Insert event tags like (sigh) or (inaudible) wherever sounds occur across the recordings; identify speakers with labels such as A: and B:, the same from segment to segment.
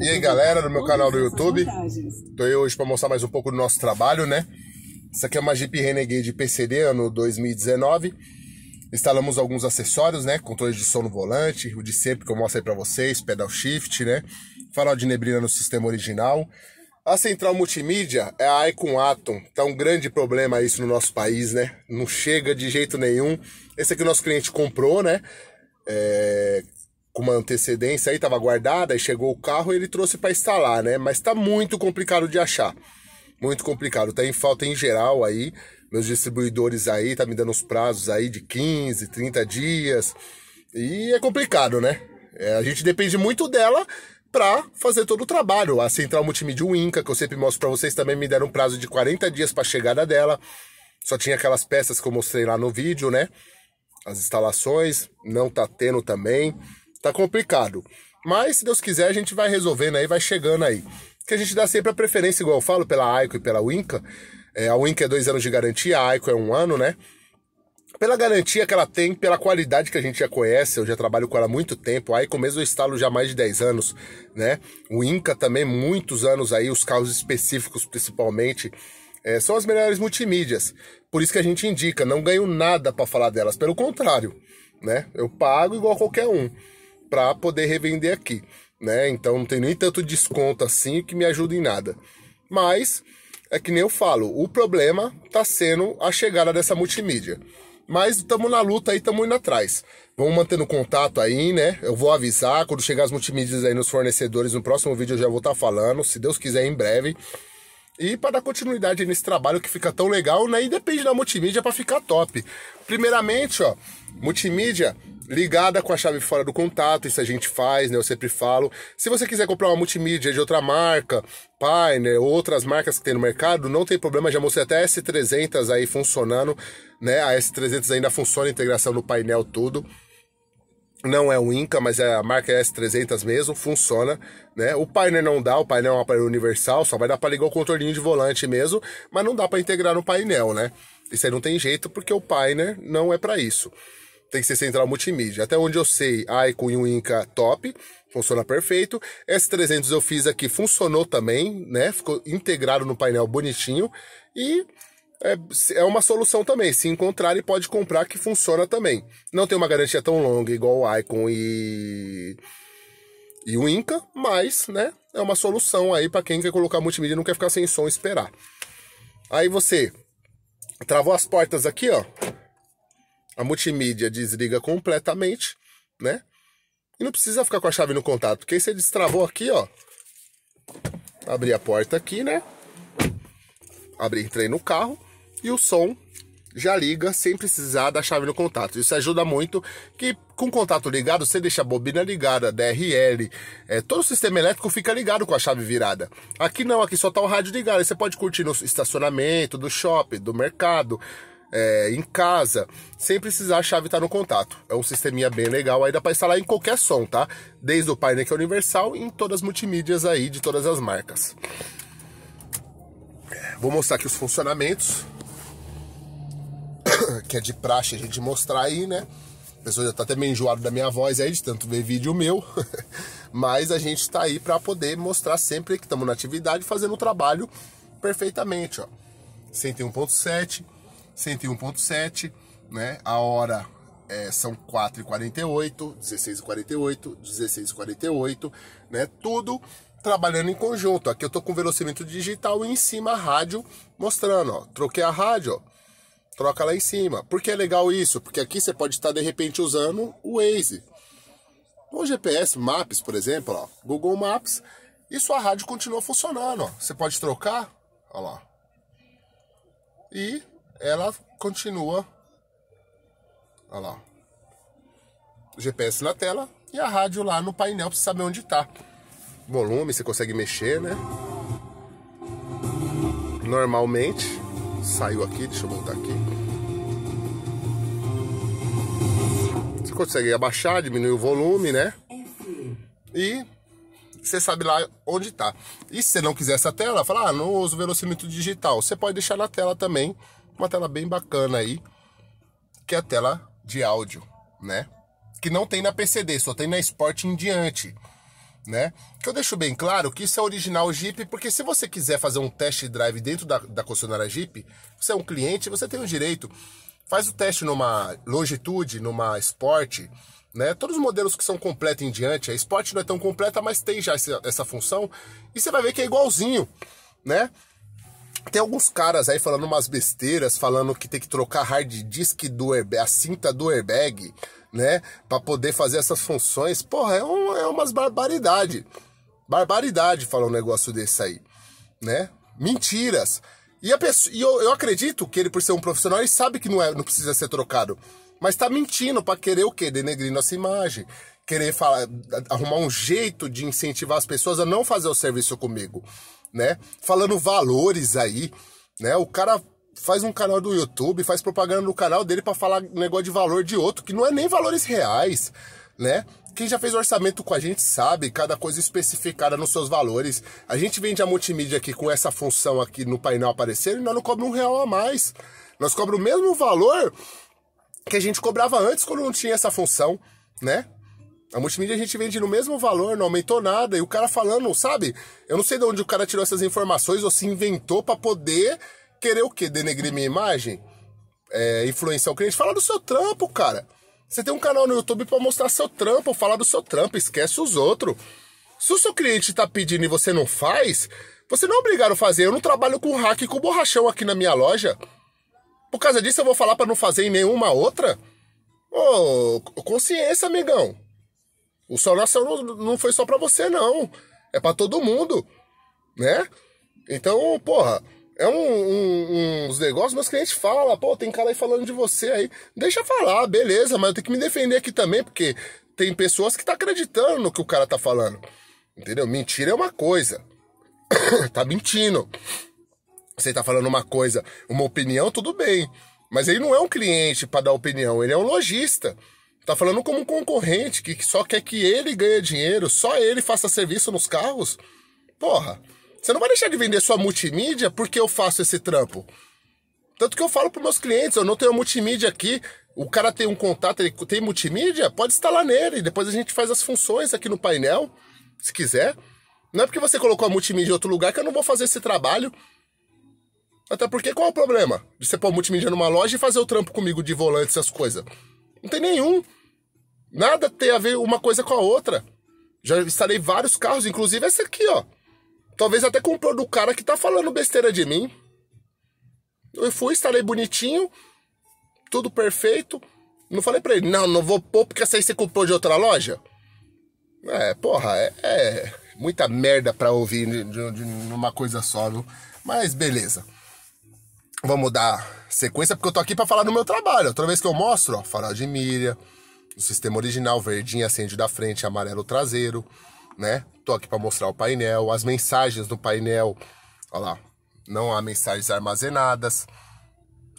A: E aí galera do meu canal do YouTube, tô aí hoje para mostrar mais um pouco do nosso trabalho, né? Isso aqui é uma Jeep Renegade PCD ano 2019. Instalamos alguns acessórios, né? Controle de som no volante, o de sempre que eu mostro aí para vocês, pedal shift, né? Farol de neblina no sistema original. A central multimídia é a Icon Atom. Tá um grande problema isso no nosso país, né? Não chega de jeito nenhum. Esse aqui o nosso cliente comprou, né? É, com uma antecedência aí, estava guardada, aí chegou o carro e ele trouxe para instalar, né? Mas está muito complicado de achar. Muito complicado. Tá em falta em geral aí. Meus distribuidores aí tá me dando os prazos aí de 15, 30 dias. E é complicado, né? É, a gente depende muito dela para fazer todo o trabalho. A central multimídia Winca, que eu sempre mostro para vocês, também me deram um prazo de 40 dias para chegada dela. Só tinha aquelas peças que eu mostrei lá no vídeo, né? As instalações, não tá tendo também tá complicado. Mas, se Deus quiser, a gente vai resolvendo aí, vai chegando aí. Que a gente dá sempre a preferência, igual eu falo, pela Aiko e pela Winca. É, a Winca é dois anos de garantia, a Aiko é um ano, né? Pela garantia que ela tem, pela qualidade que a gente já conhece, eu já trabalho com ela há muito tempo. A Aiko mesmo eu instalo já há mais de 10 anos, né? O Inca também, muitos anos aí, os carros específicos principalmente. É, são as melhores multimídias. Por isso que a gente indica, não ganho nada para falar delas, pelo contrário, né? Eu pago igual qualquer um para poder revender aqui, né? Então não tem nem tanto desconto assim que me ajuda em nada. Mas é que nem eu falo, o problema está sendo a chegada dessa multimídia. Mas estamos na luta aí, estamos indo atrás. Vamos mantendo contato aí, né? Eu vou avisar quando chegar as multimídias aí nos fornecedores. No próximo vídeo eu já vou estar tá falando, se Deus quiser, em breve. E para dar continuidade nesse trabalho que fica tão legal, né? E depende da multimídia para ficar top. Primeiramente, ó, multimídia ligada com a chave fora do contato, isso a gente faz, né? Eu sempre falo. Se você quiser comprar uma multimídia de outra marca, Pioneer, outras marcas que tem no mercado, não tem problema, já mostrei até a S300 aí funcionando, né? A S300 ainda funciona, integração no painel tudo. Não é o Inca, mas é a marca S300 mesmo, funciona, né? O painel não dá, o painel é um aparelho universal, só vai dar para ligar o controlinho de volante mesmo, mas não dá para integrar no painel, né? Isso aí não tem jeito porque o painel não é para isso tem que ser central multimídia. Até onde eu sei, Icon e o Inca top, funciona perfeito. S300 eu fiz aqui, funcionou também, né? Ficou integrado no painel bonitinho e é, é uma solução também. Se encontrar, e pode comprar que funciona também. Não tem uma garantia tão longa igual o Icon e e o Inca, mas, né, é uma solução aí para quem quer colocar multimídia e não quer ficar sem som esperar. Aí você travou as portas aqui, ó a multimídia desliga completamente, né? E não precisa ficar com a chave no contato, porque aí você destravou aqui, ó. Abri a porta aqui, né? Abri, entrei no carro e o som já liga sem precisar da chave no contato. Isso ajuda muito que com o contato ligado, você deixa a bobina ligada, DRL, é, todo o sistema elétrico fica ligado com a chave virada. Aqui não, aqui só tá o rádio ligado. Aí você pode curtir no estacionamento, do shopping, do mercado, é, em casa, sem precisar a chave estar no contato. É um sisteminha bem legal, aí dá para instalar em qualquer som, tá? Desde o painel que é universal em todas as multimídias aí de todas as marcas. Vou mostrar aqui os funcionamentos, (coughs) que é de praxe a gente mostrar aí, né? A pessoa já tá até meio enjoado da minha voz aí, de tanto ver vídeo meu. (laughs) Mas a gente tá aí para poder mostrar sempre que estamos na atividade, fazendo o trabalho perfeitamente, ó. 101.7, 101.7, né? A hora é, são 4h48, 16h48, 16h48, né? Tudo trabalhando em conjunto. Aqui eu tô com velocímetro digital e em cima a rádio mostrando, ó. Troquei a rádio, ó. Troca lá em cima. Por que é legal isso? Porque aqui você pode estar de repente usando o Waze. O GPS Maps, por exemplo, ó, Google Maps, e sua rádio continua funcionando. Ó. Você pode trocar, ó lá. E ela continua. Olha lá. O GPS na tela e a rádio lá no painel para saber onde está. Volume, você consegue mexer, né? Normalmente. Saiu aqui, deixa eu voltar aqui. Você consegue abaixar, diminuir o volume, né? E você sabe lá onde está. E se você não quiser essa tela, fala, ah, não uso velocímetro digital. Você pode deixar na tela também uma tela bem bacana aí, que é a tela de áudio, né? Que não tem na PCD, só tem na Sport em diante. né? Que eu deixo bem claro que isso é original Jeep, porque se você quiser fazer um test drive dentro da, da concessionária Jeep, você é um cliente, você tem o direito. Faz o teste numa Longitude, numa Sport, né? Todos os modelos que são completos em diante, a Sport não é tão completa, mas tem já essa, essa função, e você vai ver que é igualzinho, né? Tem alguns caras aí falando umas besteiras, falando que tem que trocar hard disk do airbag, a cinta do airbag, né? Pra poder fazer essas funções. Porra, é, um, é umas barbaridade. Barbaridade falar um negócio desse aí, né? Mentiras. E, a pessoa, e eu, eu acredito que ele, por ser um profissional, ele sabe que não, é, não precisa ser trocado. Mas tá mentindo para querer o quê? Denegrir nossa imagem. Querer falar, arrumar um jeito de incentivar as pessoas a não fazer o serviço comigo né? Falando valores aí, né? O cara faz um canal do YouTube, faz propaganda no canal dele para falar negócio de valor de outro, que não é nem valores reais, né? Quem já fez orçamento com a gente sabe, cada coisa especificada nos seus valores. A gente vende a multimídia aqui com essa função aqui no painel aparecendo e nós não cobramos um real a mais. Nós cobramos o mesmo valor que a gente cobrava antes quando não tinha essa função, né? A multimídia a gente vende no mesmo valor, não aumentou nada. E o cara falando, sabe? Eu não sei de onde o cara tirou essas informações ou se inventou para poder querer o quê? Denegrir minha imagem? É, influenciar o cliente? Fala do seu trampo, cara. Você tem um canal no YouTube para mostrar seu trampo, falar do seu trampo, esquece os outros. Se o seu cliente tá pedindo e você não faz, você não é obrigado a fazer. Eu não trabalho com hack com borrachão aqui na minha loja. Por causa disso, eu vou falar para não fazer em nenhuma outra? Ô, oh, consciência, amigão. O Nação não, não foi só para você, não. É para todo mundo, né? Então, porra, é um, um, uns negócios, meus clientes falam, pô, tem cara aí falando de você aí. Deixa falar, beleza, mas eu tenho que me defender aqui também, porque tem pessoas que tá acreditando no que o cara tá falando. Entendeu? Mentira é uma coisa. (coughs) tá mentindo. Você tá falando uma coisa, uma opinião, tudo bem. Mas ele não é um cliente para dar opinião, ele é um lojista. Tá falando como um concorrente que só quer que ele ganhe dinheiro, só ele faça serviço nos carros. Porra, você não vai deixar de vender sua multimídia porque eu faço esse trampo. Tanto que eu falo para meus clientes, eu não tenho multimídia aqui. O cara tem um contato, ele tem multimídia, pode instalar nele. Depois a gente faz as funções aqui no painel, se quiser. Não é porque você colocou a multimídia em outro lugar que eu não vou fazer esse trabalho. Até porque qual é o problema de você pôr multimídia numa loja e fazer o trampo comigo de volante, essas coisas? Não tem nenhum. Nada tem a ver uma coisa com a outra. Já instalei vários carros, inclusive esse aqui, ó. Talvez até comprou do cara que tá falando besteira de mim. Eu fui, instalei bonitinho, tudo perfeito. Não falei pra ele, não, não vou pôr porque essa aí você comprou de outra loja. É, porra, é, é muita merda pra ouvir de, de, de, numa coisa só, viu? Mas beleza. Vamos dar sequência, porque eu tô aqui para falar do meu trabalho. Outra vez que eu mostro, ó, farol de milha, o sistema original, verdinho acende da frente, amarelo traseiro, né? Tô aqui para mostrar o painel, as mensagens do painel, ó lá, não há mensagens armazenadas,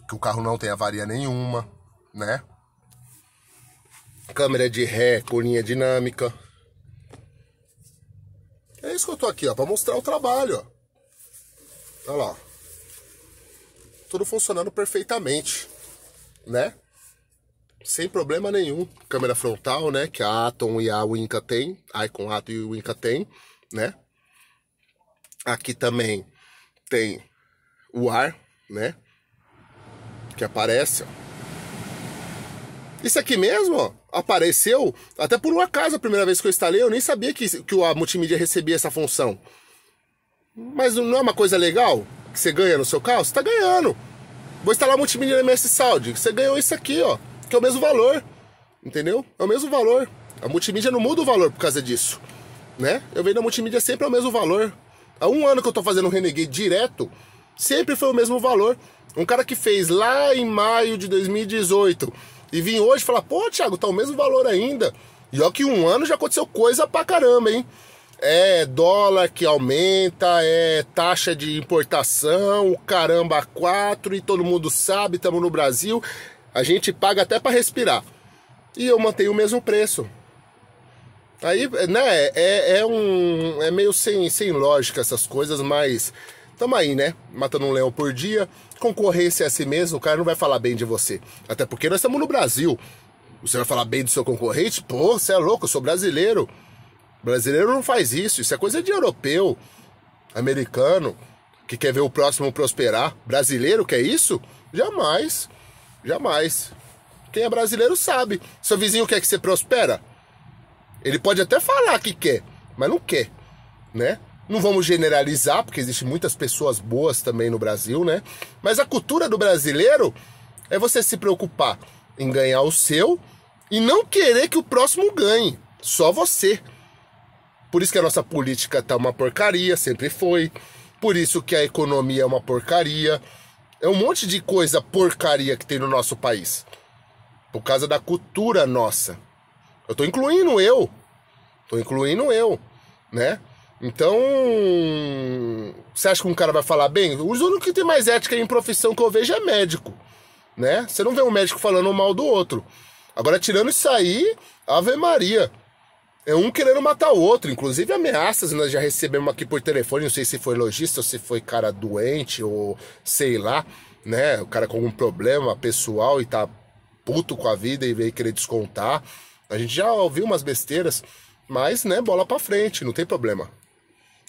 A: que o carro não tem avaria nenhuma, né? Câmera de ré com linha dinâmica. É isso que eu tô aqui, ó, para mostrar o trabalho, ó. Olha lá tudo funcionando perfeitamente, né? Sem problema nenhum. Câmera frontal, né? Que a Atom e a Winca tem. A Icon Atom e o Winca tem, né? Aqui também tem o ar, né? Que aparece, ó. Isso aqui mesmo, ó, apareceu até por um acaso a primeira vez que eu instalei, eu nem sabia que, que a multimídia recebia essa função. Mas não é uma coisa legal? Que você ganha no seu carro, você está ganhando. Vou instalar multimídia MS Saudi, você ganhou isso aqui, ó, que é o mesmo valor. Entendeu? É o mesmo valor. A multimídia não muda o valor por causa disso, né? Eu vejo a multimídia sempre é o mesmo valor. Há um ano que eu tô fazendo o Renegade direto, sempre foi o mesmo valor. Um cara que fez lá em maio de 2018 e vim hoje falar, pô, Thiago, tá o mesmo valor ainda. E ó que um ano já aconteceu coisa pra caramba, hein? É dólar que aumenta, é taxa de importação, o caramba quatro e todo mundo sabe, estamos no Brasil, a gente paga até para respirar. E eu mantenho o mesmo preço. Aí, né, é, é um é meio sem, sem lógica essas coisas, mas tamo aí, né? Matando um leão por dia. Concorrência é assim mesmo, o cara não vai falar bem de você. Até porque nós estamos no Brasil. Você vai falar bem do seu concorrente? Pô, você é louco, eu sou brasileiro. Brasileiro não faz isso, isso é coisa de europeu, americano, que quer ver o próximo prosperar. Brasileiro quer isso? Jamais. Jamais. Quem é brasileiro sabe. Seu vizinho quer que você prospera? Ele pode até falar que quer, mas não quer, né? Não vamos generalizar, porque existem muitas pessoas boas também no Brasil, né? Mas a cultura do brasileiro é você se preocupar em ganhar o seu e não querer que o próximo ganhe, só você. Por isso que a nossa política tá uma porcaria, sempre foi. Por isso que a economia é uma porcaria. É um monte de coisa porcaria que tem no nosso país. Por causa da cultura nossa. Eu tô incluindo eu. Tô incluindo eu, né? Então, você acha que um cara vai falar bem? O único que tem mais ética em profissão que eu vejo é médico, né? Você não vê um médico falando mal do outro. Agora, tirando isso aí, Ave Maria. É um querendo matar o outro. Inclusive, ameaças nós já recebemos aqui por telefone. Não sei se foi lojista ou se foi cara doente ou sei lá, né? O cara com algum problema pessoal e tá puto com a vida e veio querer descontar. A gente já ouviu umas besteiras, mas, né, bola pra frente, não tem problema.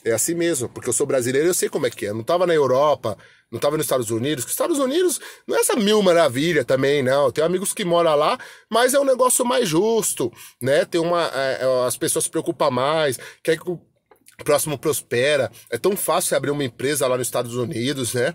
A: É assim mesmo, porque eu sou brasileiro e eu sei como é que é. Eu não tava na Europa, não tava nos Estados Unidos. Os Estados Unidos não é essa mil maravilha também, não. Tenho amigos que moram lá, mas é um negócio mais justo, né? Tem uma. É, é as pessoas se preocupam mais, quer que o próximo prospera. É tão fácil abrir uma empresa lá nos Estados Unidos, né?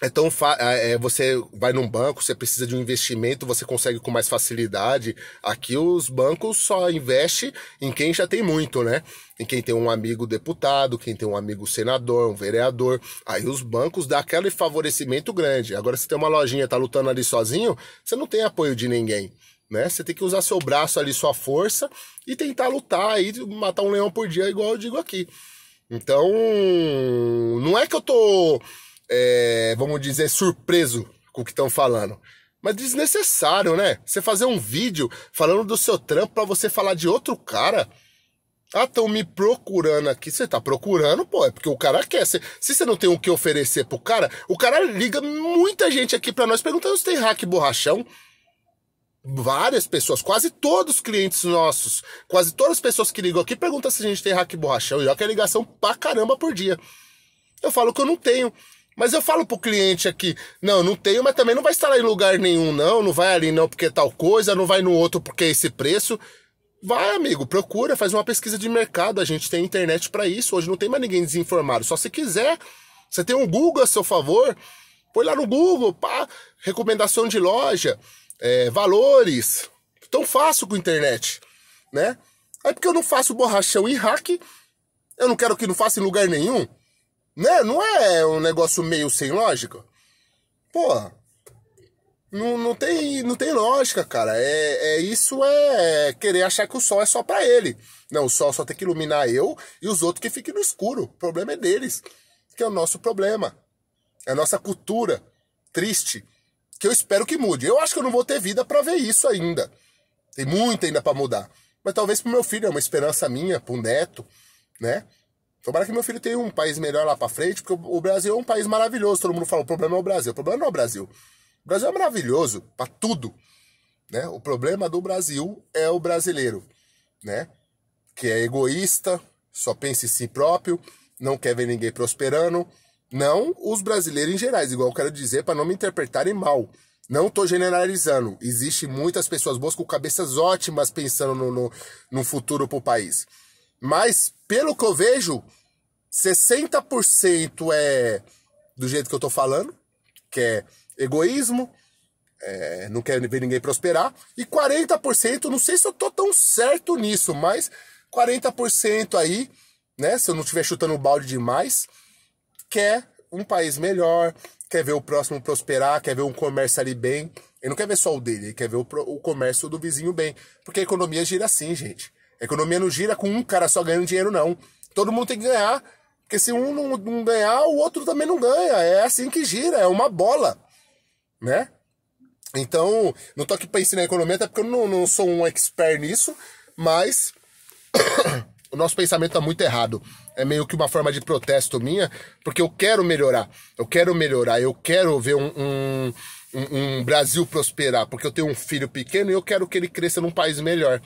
A: É tão é, você vai num banco, você precisa de um investimento, você consegue com mais facilidade. Aqui os bancos só investem em quem já tem muito, né? Em quem tem um amigo deputado, quem tem um amigo senador, um vereador. Aí os bancos dão aquele favorecimento grande. Agora, se tem uma lojinha tá lutando ali sozinho, você não tem apoio de ninguém. Né? Você tem que usar seu braço ali, sua força, e tentar lutar e matar um leão por dia, igual eu digo aqui. Então, não é que eu tô é, vamos dizer, surpreso com o que estão falando. Mas desnecessário, né? Você fazer um vídeo falando do seu trampo para você falar de outro cara. Ah, estão me procurando aqui. Você tá procurando, pô, é porque o cara quer. Se, se você não tem o que oferecer pro cara, o cara liga muita gente aqui para nós perguntando se tem hack borrachão. Várias pessoas, quase todos os clientes nossos, quase todas as pessoas que ligam aqui perguntam se a gente tem hack borrachão. E olha que é ligação pra caramba por dia. Eu falo que eu não tenho. Mas eu falo pro cliente aqui, não, não tenho, mas também não vai instalar em lugar nenhum, não. Não vai ali não porque é tal coisa, não vai no outro porque é esse preço. Vai, amigo, procura, faz uma pesquisa de mercado. A gente tem internet para isso. Hoje não tem mais ninguém desinformado. Só se quiser, você tem um Google a seu favor. Põe lá no Google, pá, recomendação de loja, é, valores. Tão fácil com internet, né? Aí porque eu não faço borrachão e hack, eu não quero que não faça em lugar nenhum. Né? Não é um negócio meio sem lógica? Porra. Não, não, tem, não tem lógica, cara. É, é Isso é querer achar que o sol é só para ele. Não, o sol só tem que iluminar eu e os outros que fiquem no escuro. O problema é deles. Que é o nosso problema. É a nossa cultura triste. Que eu espero que mude. Eu acho que eu não vou ter vida para ver isso ainda. Tem muito ainda para mudar. Mas talvez pro meu filho, é uma esperança minha, pro neto, né? Tomara que meu filho tenha um país melhor lá para frente, porque o Brasil é um país maravilhoso. Todo mundo fala, o problema é o Brasil. O problema não é o Brasil. O Brasil é maravilhoso para tudo. Né? O problema do Brasil é o brasileiro, né? Que é egoísta, só pensa em si próprio, não quer ver ninguém prosperando. Não os brasileiros em gerais, igual eu quero dizer, para não me interpretarem mal. Não estou generalizando. Existem muitas pessoas boas com cabeças ótimas pensando no, no, no futuro para o país. Mas, pelo que eu vejo, 60% é do jeito que eu tô falando, que é egoísmo, é, não quer ver ninguém prosperar, e 40%, não sei se eu tô tão certo nisso, mas 40% aí, né, se eu não estiver chutando o balde demais, quer um país melhor, quer ver o próximo prosperar, quer ver um comércio ali bem. Ele não quer ver só o dele, ele quer ver o, o comércio do vizinho bem. Porque a economia gira assim, gente. A economia não gira com um cara só ganhando dinheiro, não. Todo mundo tem que ganhar. Porque se um não, não ganhar, o outro também não ganha. É assim que gira, é uma bola. Né? Então, não tô aqui para ensinar economia, até porque eu não, não sou um expert nisso, mas (coughs) o nosso pensamento tá muito errado. É meio que uma forma de protesto minha, porque eu quero melhorar. Eu quero melhorar, eu quero ver um, um, um, um Brasil prosperar, porque eu tenho um filho pequeno e eu quero que ele cresça num país melhor.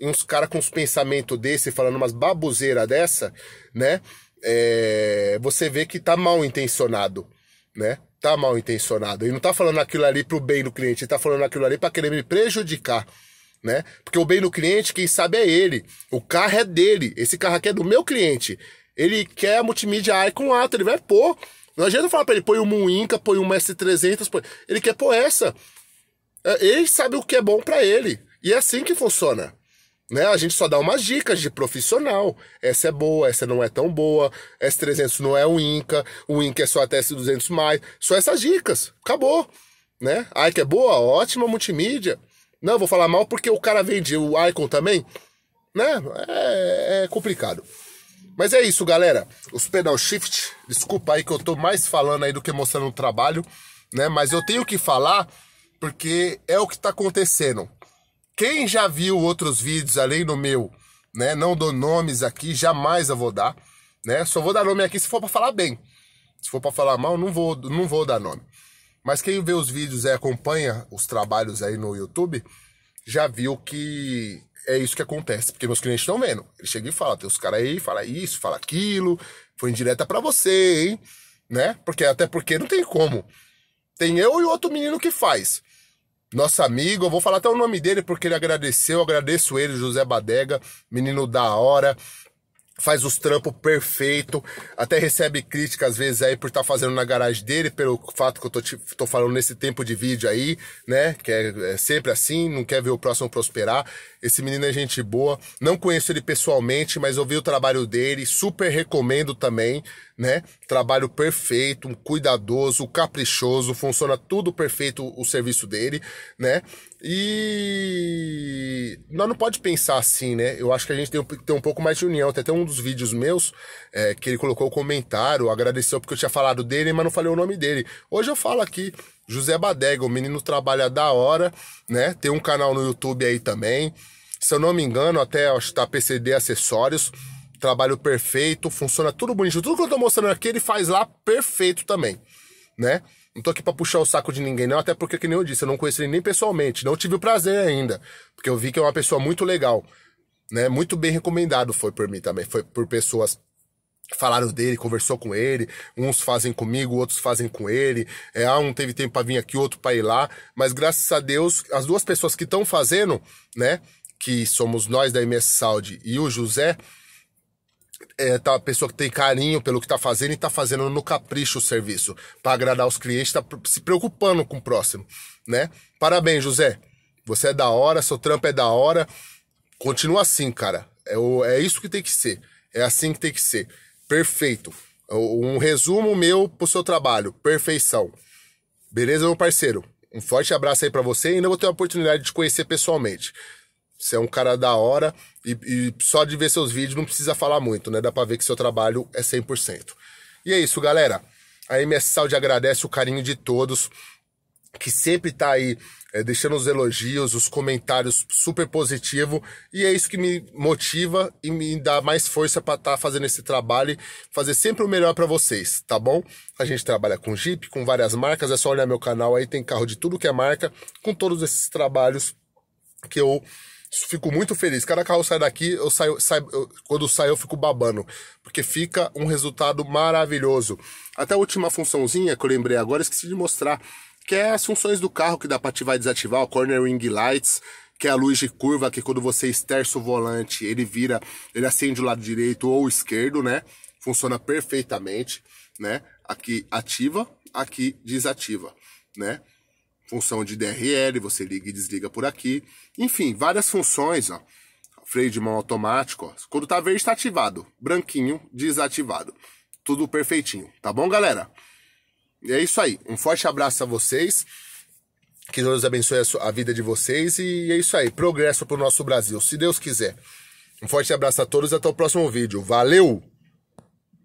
A: Uns caras com uns pensamentos desse, falando umas babuzeiras dessa, né? É, você vê que tá mal intencionado, né? Tá mal intencionado. E não tá falando aquilo ali pro bem do cliente, ele tá falando aquilo ali para querer me prejudicar, né? Porque o bem do cliente, quem sabe é ele. O carro é dele. Esse carro aqui é do meu cliente. Ele quer a multimídia Icon alta, ele vai pôr. Não adianta falar pra ele, põe uma Inca, põe uma S300, põe... ele quer pôr essa. É, ele sabe o que é bom para ele. E é assim que funciona. Né? A gente só dá umas dicas de profissional. Essa é boa, essa não é tão boa. S300 não é o Inca, o Inca é só até S200 mais. Só essas dicas. Acabou. Né? A Icon é boa, ótima multimídia. Não, vou falar mal porque o cara vende o Icon também. Né? É, é complicado. Mas é isso, galera. Os pedal shift, desculpa aí que eu tô mais falando aí do que mostrando o trabalho, né? Mas eu tenho que falar porque é o que tá acontecendo. Quem já viu outros vídeos além do meu, né? Não dou nomes aqui, jamais eu vou dar, né? Só vou dar nome aqui se for para falar bem. Se for para falar mal, não vou, não vou dar nome. Mas quem vê os vídeos e acompanha os trabalhos aí no YouTube, já viu que é isso que acontece, porque meus clientes estão vendo. Ele chega e fala, tem os caras aí, fala isso, fala aquilo, foi indireta para você, hein? Né? Porque até porque não tem como. Tem eu e outro menino que faz nosso amigo, eu vou falar até o nome dele porque ele agradeceu, agradeço ele, José Badega, menino da hora, faz os trampos perfeito, até recebe crítica às vezes aí por estar tá fazendo na garagem dele, pelo fato que eu tô, tô falando nesse tempo de vídeo aí, né? Que é, é, sempre assim, não quer ver o próximo prosperar. Esse menino é gente boa, não conheço ele pessoalmente, mas ouvi o trabalho dele, super recomendo também, né? Trabalho perfeito, cuidadoso, caprichoso, funciona tudo perfeito o serviço dele, né? E nós não pode pensar assim, né? Eu acho que a gente tem, tem um pouco mais de união. Tem até um dos vídeos meus é, que ele colocou o comentário, agradeceu porque eu tinha falado dele, mas não falei o nome dele. Hoje eu falo aqui, José Badega, o menino trabalha da hora, né? Tem um canal no YouTube aí também. Se eu não me engano, até acho que tá PCD Acessórios. Trabalho perfeito, funciona tudo bonito. Tudo que eu tô mostrando aqui, ele faz lá perfeito também, né? Não tô aqui pra puxar o saco de ninguém, não, até porque, que nem eu disse, eu não conheci ele nem pessoalmente, não tive o prazer ainda, porque eu vi que é uma pessoa muito legal, né? Muito bem recomendado foi por mim também, foi por pessoas falaram dele, conversou com ele, uns fazem comigo, outros fazem com ele, é, ah, um teve tempo para vir aqui, outro para ir lá, mas graças a Deus, as duas pessoas que estão fazendo, né, que somos nós da MS Saúde e o José, é, tá, a pessoa que tem carinho pelo que está fazendo e está fazendo no capricho o serviço, para agradar os clientes, está se preocupando com o próximo, né? Parabéns, José. Você é da hora, seu trampo é da hora. Continua assim, cara. É, o, é isso que tem que ser. É assim que tem que ser. Perfeito. Um resumo meu pro seu trabalho. Perfeição. Beleza, meu parceiro? Um forte abraço aí para você e ainda vou ter a oportunidade de te conhecer pessoalmente. Você é um cara da hora e, e, só de ver seus vídeos não precisa falar muito, né? Dá pra ver que seu trabalho é 100%. E é isso, galera. A MS Saúde agradece o carinho de todos, que sempre tá aí é, deixando os elogios, os comentários super positivo e é isso que me motiva e me dá mais força para estar tá fazendo esse trabalho e fazer sempre o melhor para vocês, tá bom? A gente trabalha com Jeep, com várias marcas, é só olhar meu canal aí, tem carro de tudo que é marca, com todos esses trabalhos que eu Fico muito feliz. Cada carro sai daqui, eu saio, saio eu, quando sai eu fico babando. Porque fica um resultado maravilhoso. Até a última funçãozinha que eu lembrei agora, esqueci de mostrar. Que é as funções do carro que dá para ativar e desativar. O Corner Ring Lights, que é a luz de curva, que quando você esterça o volante, ele vira, ele acende o lado direito ou esquerdo, né? Funciona perfeitamente, né? Aqui ativa, aqui desativa, né? Função de DRL, você liga e desliga por aqui. Enfim, várias funções, ó. Freio de mão automático, ó. Quando tá verde, está ativado. Branquinho, desativado. Tudo perfeitinho, tá bom, galera? E é isso aí. Um forte abraço a vocês. Que Deus abençoe a vida de vocês. E é isso aí. Progresso pro nosso Brasil, se Deus quiser. Um forte abraço a todos e até o próximo vídeo. Valeu!